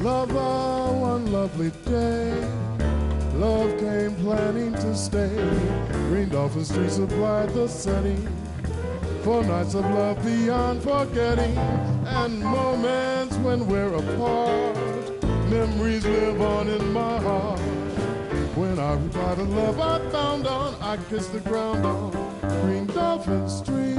Oh, lovely day. Love came planning to stay. Green Dolphin Street supplied the setting for nights of love beyond forgetting and moments when we're apart. Memories live on in my heart. When I reply to love I found on, I kiss the ground on Green Dolphin Street.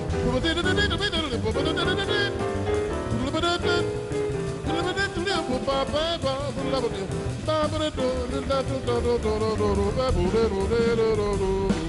lovely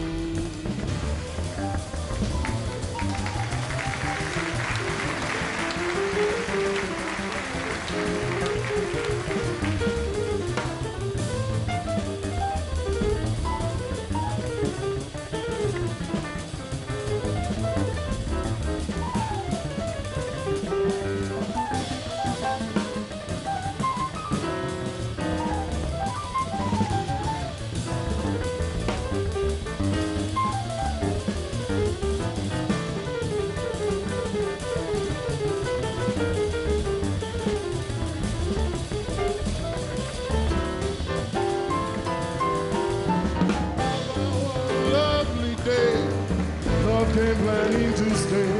came planning to stay.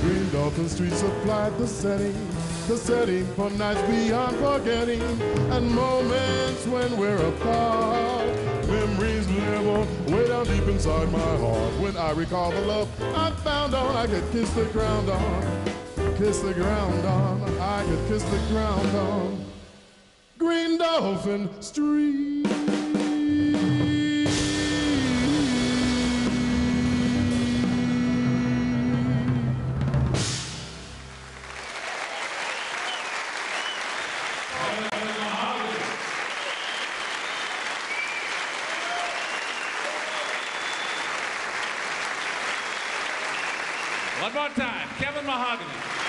Green Dolphin Street supplied the setting, the setting for nights beyond forgetting, and moments when we're apart. Memories live on way down deep inside my heart. When I recall the love I found on, I could kiss the ground on, kiss the ground on, I could kiss the ground on. Green Dolphin Street. One more time, Kevin Mahogany.